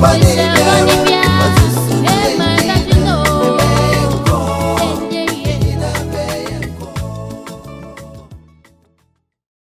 Nobody